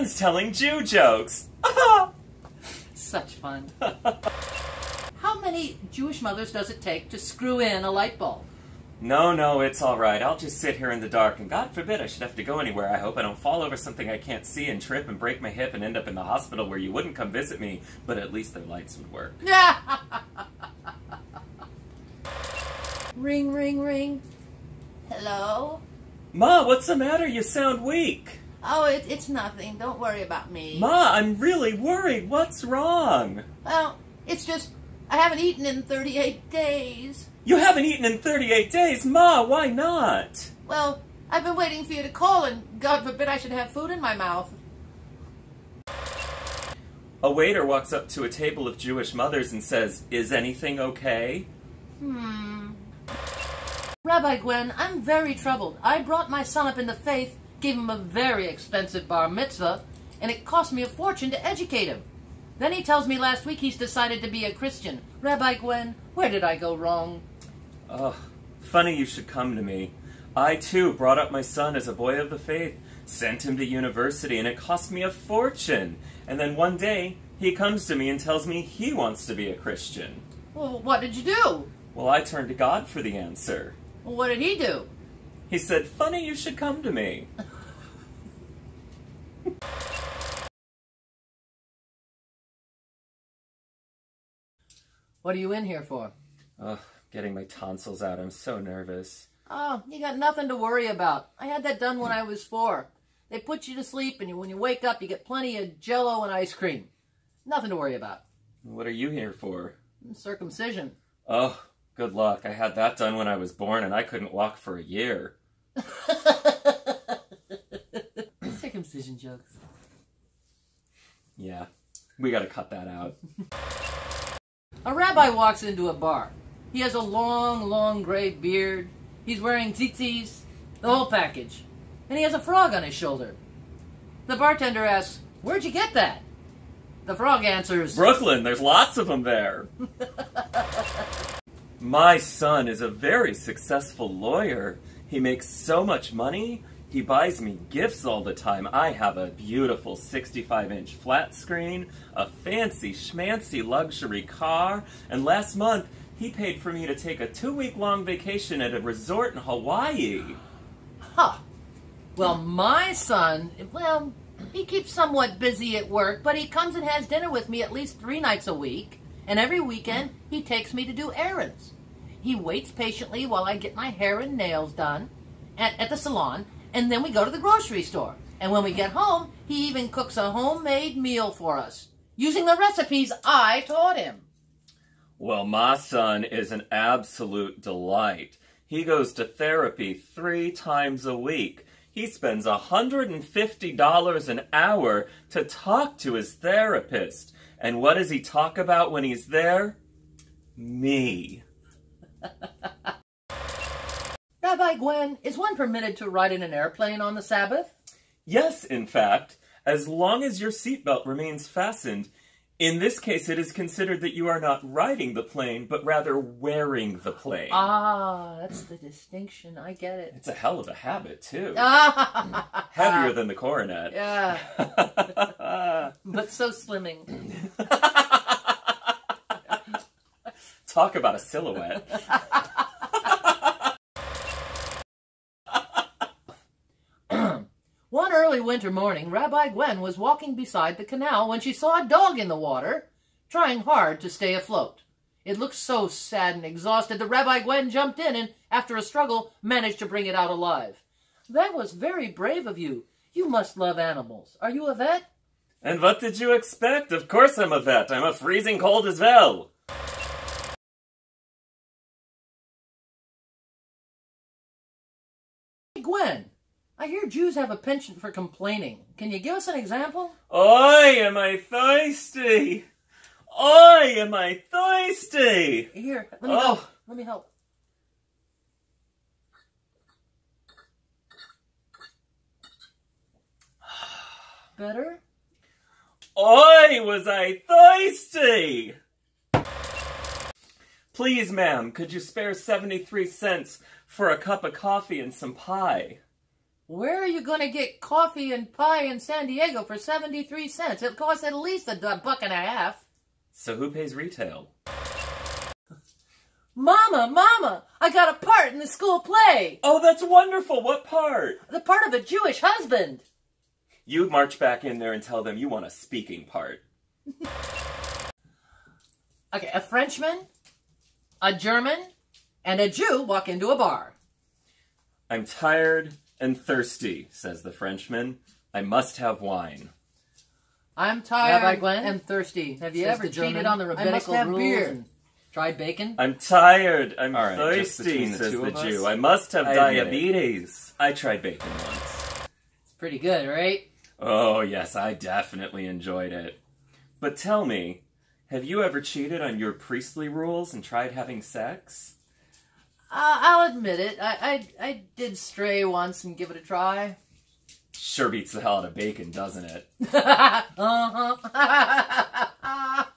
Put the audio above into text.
telling Jew jokes. Such fun. How many Jewish mothers does it take to screw in a light bulb? No, no, it's all right. I'll just sit here in the dark, and God forbid I should have to go anywhere. I hope I don't fall over something I can't see and trip and break my hip and end up in the hospital where you wouldn't come visit me, but at least their lights would work. ring, ring, ring. Hello? Ma, what's the matter? You sound weak. Oh, it, it's nothing. Don't worry about me. Ma, I'm really worried. What's wrong? Well, it's just I haven't eaten in 38 days. You haven't eaten in 38 days? Ma, why not? Well, I've been waiting for you to call, and God forbid I should have food in my mouth. A waiter walks up to a table of Jewish mothers and says, Is anything okay? Hmm. Rabbi Gwenn, I'm very troubled. I brought my son up in the faith, gave him a very expensive bar mitzvah, and it cost me a fortune to educate him. Then he tells me last week he's decided to be a Christian. Rabbi Gwenn, where did I go wrong? Oh, funny you should come to me. I too brought up my son as a boy of the faith, sent him to university, and it cost me a fortune. And then one day, he comes to me and tells me he wants to be a Christian. Well, what did you do? Well, I turned to God for the answer. Well, what did he do? He said, Funny you should come to me. What are you in here for? Ugh, getting my tonsils out. I'm so nervous. Oh, you got nothing to worry about. I had that done when I was four. They put you to sleep, and you, when you wake up, you get plenty of jello and ice cream. Nothing to worry about. What are you here for? Circumcision. Oh, good luck. I had that done when I was born, and I couldn't walk for a year. Circumcision jokes. Yeah, we gotta cut that out. A rabbi walks into a bar. He has a long, long gray beard. He's wearing tzitzis, the whole package. And he has a frog on his shoulder. The bartender asks, Where'd you get that? The frog answers, Brooklyn, there's lots of them there. My son is a very successful lawyer. He makes so much money. He buys me gifts all the time. I have a beautiful 65 inch flat screen, a fancy schmancy luxury car, and last month he paid for me to take a two week long vacation at a resort in Hawaii. Huh. Well, my son, well, he keeps somewhat busy at work, but he comes and has dinner with me at least three nights a week, and every weekend he takes me to do errands. He waits patiently while I get my hair and nails done at, at the salon, and then we go to the grocery store. And when we get home, he even cooks a homemade meal for us, using the recipes I taught him. Well, my son is an absolute delight. He goes to therapy three times a week. He spends $150 an hour to talk to his therapist. And what does he talk about when he's there? Me. Rabbi Gwenn, is one permitted to ride in an airplane on the Sabbath? Yes, in fact, as long as your seatbelt remains fastened. In this case, it is considered that you are not riding the plane, but rather wearing the plane. Ah, that's the distinction. I get it. It's a hell of a habit, too. Ah, Heavier than the coronet. yeah, but so slimming. Talk about a silhouette. One early winter morning, Rabbi Gwenn was walking beside the canal when she saw a dog in the water, trying hard to stay afloat. It looked so sad and exhausted that Rabbi Gwenn jumped in and, after a struggle, managed to bring it out alive. That was very brave of you. You must love animals. Are you a vet? And what did you expect? Of course I'm a vet. I'm a freezing cold as well. Gwenn, I hear Jews have a penchant for complaining. Can you give us an example? Oi, am I thirsty? Oi, am I thirsty? Here, let me Oh. help. Let me help. Better? Oi, was I thirsty? Please, ma'am, could you spare 73 cents for a cup of coffee and some pie? Where are you going to get coffee and pie in San Diego for 73 cents? It costs at least a buck and a half. So who pays retail? Mama, Mama, I got a part in the school play. Oh, that's wonderful. What part? The part of a Jewish husband. You march back in there and tell them you want a speaking part. Okay, a Frenchman, a German, and a Jew walk into a bar. I'm tired and thirsty, says the Frenchman. I must have wine. I'm tired Rabbi Glenn? and thirsty. Have you says ever the German. cheated on the I must rabbinical have rules beer. and tried bacon? I'm tired. I'm All right, just thirsty, between the says two the of us, Jew. I must have I admit it. diabetes. I tried bacon once. It's pretty good, right? Oh, yes, I definitely enjoyed it. But tell me, have you ever cheated on your priestly rules and tried having sex? Uh, I'll admit it. I, I I did stray once and give it a try. Sure beats the hell out of bacon, doesn't it? uh huh.